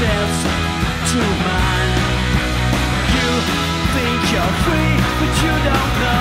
yourself to mine. You think you're free, but you don't know.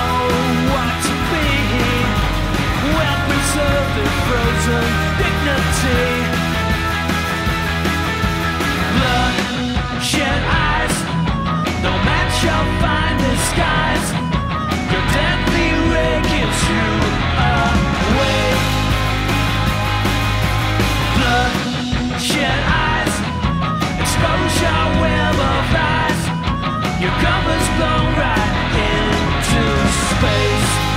Your cover's blown right into space.